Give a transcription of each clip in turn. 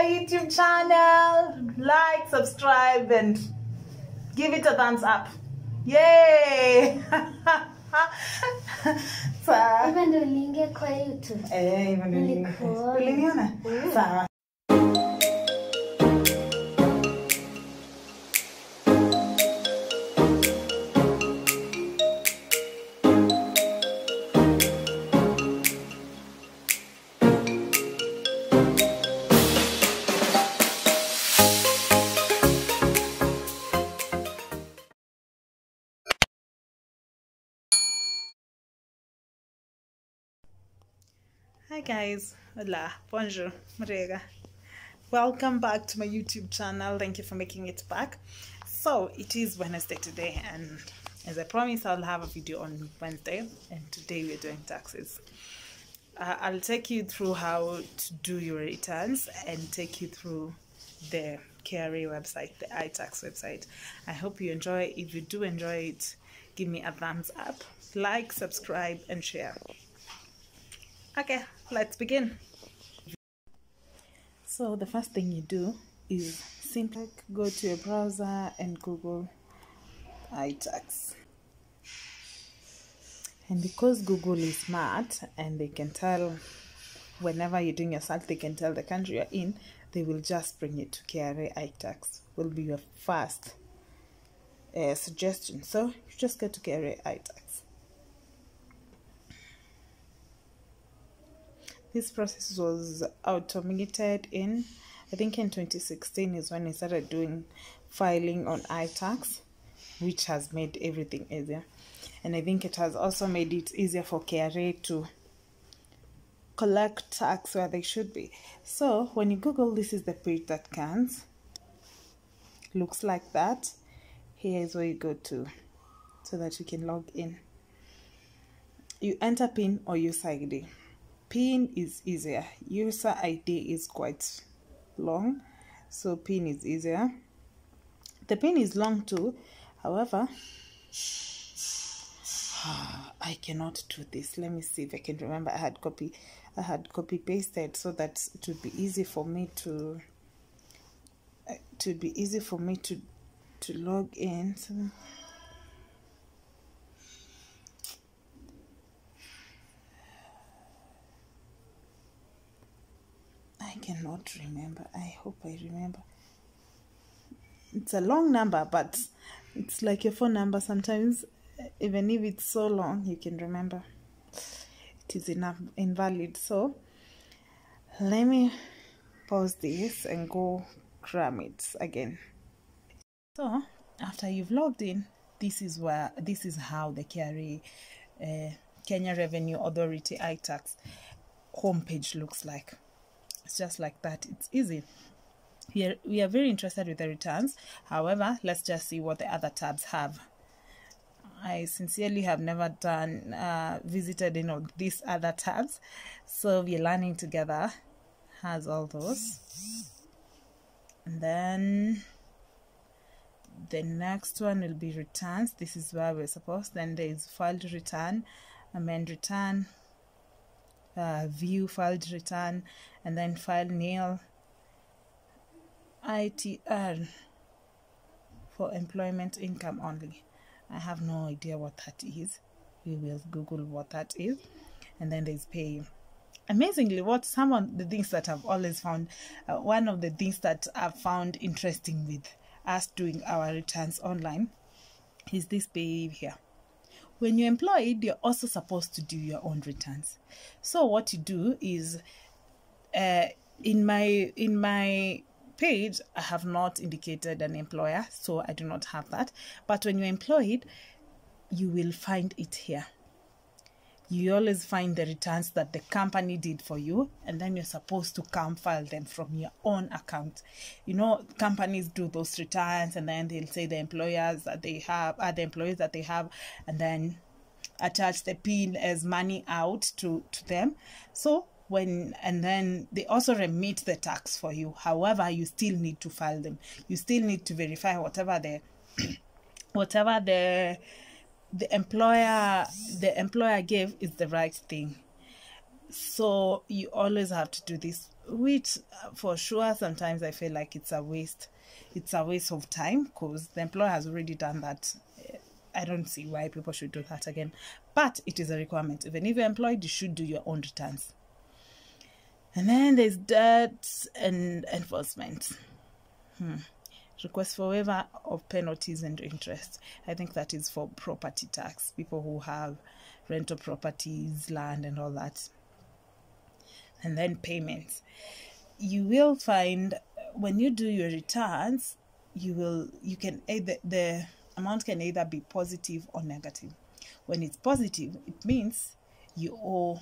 my YouTube channel. Like, subscribe, and give it a thumbs up. Yay! Sawa. Hivyo ndio uliingia kwa YouTube. Eh, hivyo ndio Nilikuona. uliniona? Sawa. Hi guys, hola, bonjour, Marega. Welcome back to my YouTube channel. Thank you for making it back. So it is Wednesday today, and as I promised, I'll have a video on Wednesday. And today we're doing taxes. Uh, I'll take you through how to do your returns and take you through the KRA website, the iTax website. I hope you enjoy. If you do enjoy it, give me a thumbs up, like, subscribe, and share. Okay, let's begin. So the first thing you do is simply go to your browser and Google iTax. And because Google is smart and they can tell whenever you're doing your search, they can tell the country you're in, they will just bring it to KRA iTax. Will be your first uh, suggestion. So you just go to KRA iTax. This process was automated in i think in 2016 is when i started doing filing on itax which has made everything easier. And i think it has also made it easier for kra to collect tax where they should be. So when you google this is the page that comes looks like that. Here is where you go to so that you can log in. You enter pin or use id pin is easier. User id is quite long so pin is easier. The pin is long too. However i cannot do this. Let me see if i can remember. I had copy i had copy pasted so that it would be easy for me to uh, it be easy for me to to log in. So Cannot remember. I hope I remember. It's a long number, but it's like your phone number. Sometimes, even if it's so long, you can remember. It is enough invalid. So, let me pause this and go cram it again. So, after you've logged in, this is where this is how the uh, Kenya Revenue Authority iTax homepage looks like it's just like that. It's easy. We are, we are very interested with the returns. However let's just see what the other tabs have. I sincerely have never done uh, visited any of these other tabs. So we're learning together has all those. And then the next one will be returns. This is where we're supposed then there is filed return amend return uh, view filed return and then file nil ITR for employment income only. I have no idea what that is. We will Google what that is. And then there's pay. Amazingly, what some of the things that I've always found, uh, one of the things that I've found interesting with us doing our returns online is this pay here when you're employed you're also supposed to do your own returns. So what you do is uh, in my in my page i have not indicated an employer so i do not have that. But when you're employed you will find it here you always find the returns that the company did for you and then you're supposed to come file them from your own account. You know companies do those returns and then they'll say the employers that they have are the employees that they have and then attach the pin as money out to to them. So when and then they also remit the tax for you. However you still need to file them. You still need to verify whatever the whatever the the employer the employer gave is the right thing. So you always have to do this which for sure sometimes i feel like it's a waste. It's a waste of time because the employer has already done that. I don't see why people should do that again. But it is a requirement. Even if you're employed you should do your own returns. And then there's debt and enforcement. Hmm. Request for waiver of penalties and interest i think that is for property tax people who have rental properties land and all that and then payments. You will find when you do your returns, you will you can either the amount can either be positive or negative. When it's positive, it means you owe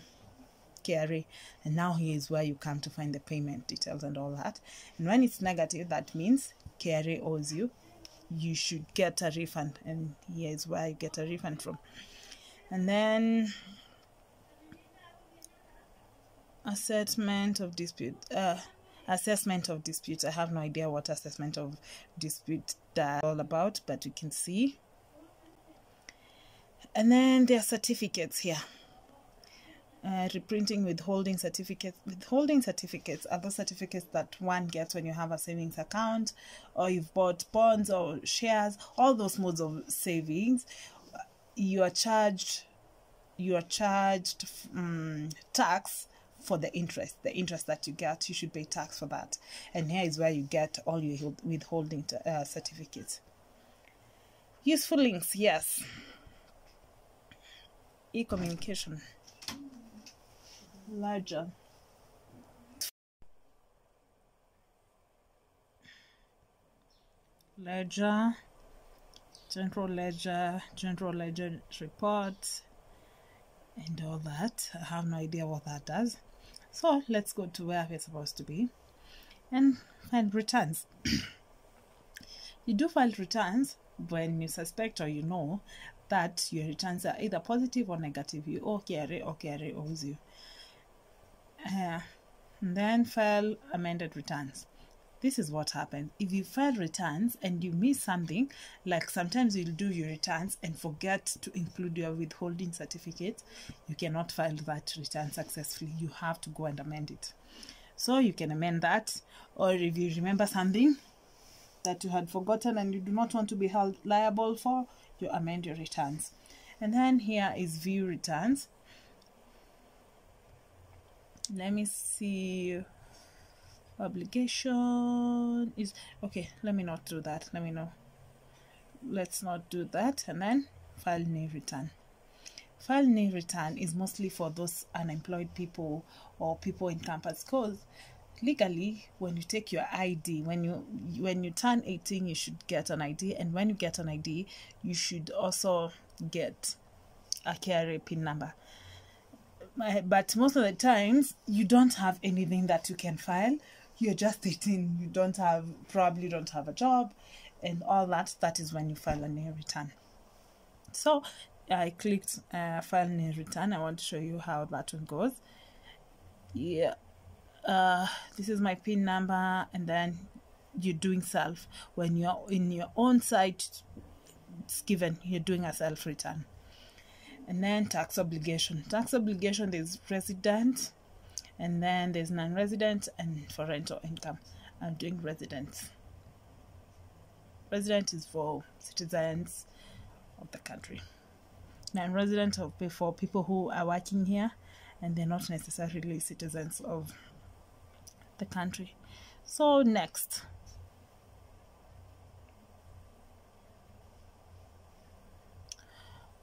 KRA, and now here is where you come to find the payment details and all that. And when it's negative, that means KRA owes you. You should get a refund, and here is where you get a refund from. And then assessment of dispute uh, assessment of disputes i have no idea what assessment of dispute that all about but you can see and then there are certificates here uh, reprinting withholding certificates withholding certificates are those certificates that one gets when you have a savings account or you've bought bonds or shares all those modes of savings you are charged you are charged um, tax for the interest, the interest that you get, you should pay tax for that. And here is where you get all your withholding uh, certificates. Useful links, yes. E-communication. Larger. Ledger, Ledger, general ledger, general ledger report, and all that. I have no idea what that does. So let's go to where we're supposed to be and file returns. you do file returns when you suspect or you know that your returns are either positive or negative. You owe KRA or KRA owes you. Uh, then file amended returns. This is what happens if you file returns and you miss something like sometimes you'll do your returns and forget to include your withholding certificate you cannot file that return successfully. You have to go and amend it. So you can amend that. Or if you remember something that you had forgotten and you do not want to be held liable for you amend your returns. And then here is view returns let me see. Obligation is okay let me not do that. Let me know let's not do that. And then file new return. File new return is mostly for those unemployed people or people in campus. Because legally when you take your id when you when you turn 18 you should get an id and when you get an id you should also get a KRA pin number but most of the times you don't have anything that you can file. You're just 18 you don't have probably don't have a job and all that. That is when you file a new return. So i clicked uh, file new return. I want to show you how that one goes. Yeah. Uh, this is my pin number and then you're doing self. When you're in your own site it's given. You're doing a self return and then tax obligation. Tax obligation is resident and then there's non-resident and for rental income. I'm doing residents. Resident is for citizens of the country. Non-resident of for people who are working here and they're not necessarily citizens of the country. So next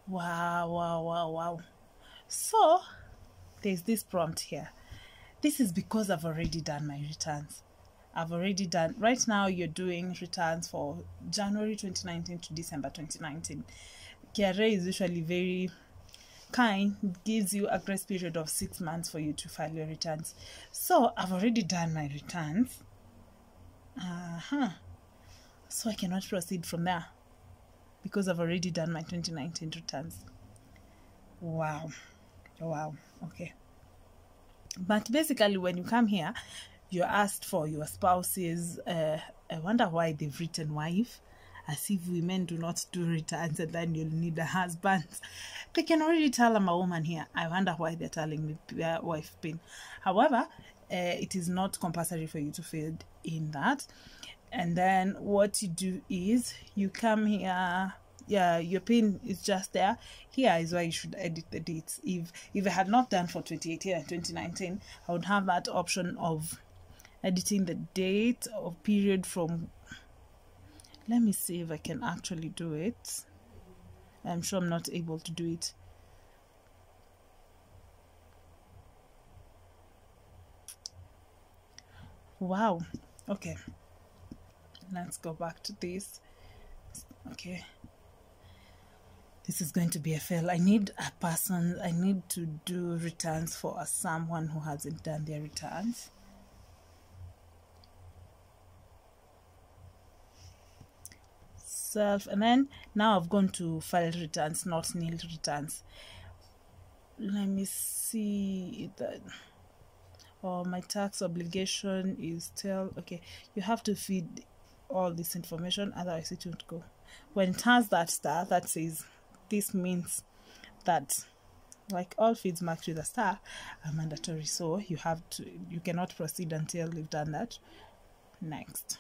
wow wow wow wow so there's this prompt here this is because I've already done my returns. I've already done, right now you're doing returns for January 2019 to December 2019. KRA is usually very kind, gives you a grace period of six months for you to file your returns. So I've already done my returns. Uh-huh. So I cannot proceed from there because I've already done my 2019 returns. Wow. Wow. Okay. But basically, when you come here, you're asked for your spouse's. Uh, I wonder why they've written wife. as if women do not do returns and then you'll need a husband. They can already tell I'm a woman here. I wonder why they're telling me their wife pin. However, uh, it is not compulsory for you to fill in that. And then what you do is you come here yeah your pin is just there. Here is where you should edit the dates. If if i had not done for 2018 and 2019 i would have that option of editing the date or period from let me see if i can actually do it. I'm sure i'm not able to do it. Wow. Okay let's go back to this. Okay. This is going to be a fail. I need a person i need to do returns for someone who hasn't done their returns. Self and then now i've gone to file returns not nil returns. Let me see that. Oh my tax obligation is still okay. You have to feed all this information otherwise it won't go. When it has that star that says this means that like all feeds marked with a star are mandatory. So you have to you cannot proceed until you've done that. Next.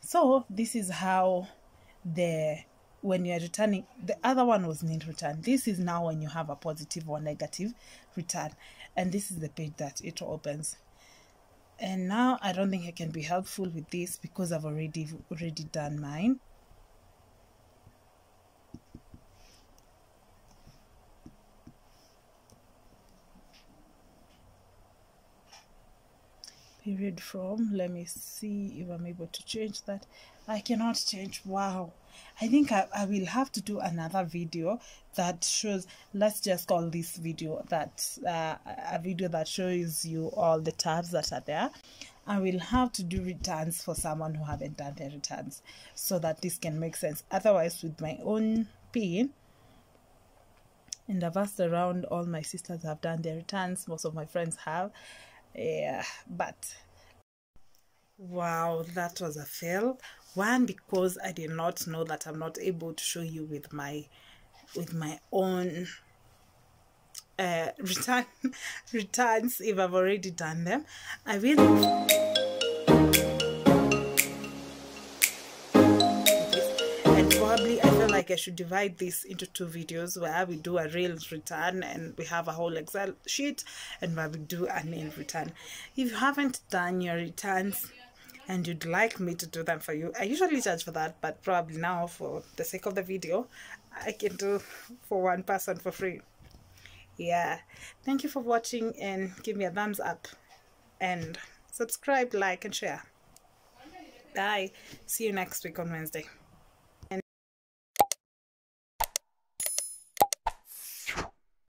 So this is how the when you're returning the other one was nil return this is now when you have a positive or negative return. And this is the page that it opens and now i don't think i can be helpful with this because i've already already done mine. Period from. Let me see if i'm able to change that. I cannot change. Wow i think i, I will have to do another video that shows let's just call this video that uh, a video that shows you all the tabs that are there. I will have to do returns for someone who haven't done their returns so that this can make sense. Otherwise, with my own pin, and I've asked around, all my sisters have done their returns, most of my friends have. Yeah but wow that was a fail one because i did not know that i'm not able to show you with my with my own uh return returns if i've already done them i will and probably I feel like I should divide this into two videos where we do a real return and we have a whole Excel sheet and where we do a nil return. If you haven't done your returns and you'd like me to do them for you, I usually charge for that, but probably now for the sake of the video, I can do for one person for free. Yeah, thank you for watching and give me a thumbs up and subscribe, like and share. Bye. See you next week on Wednesday.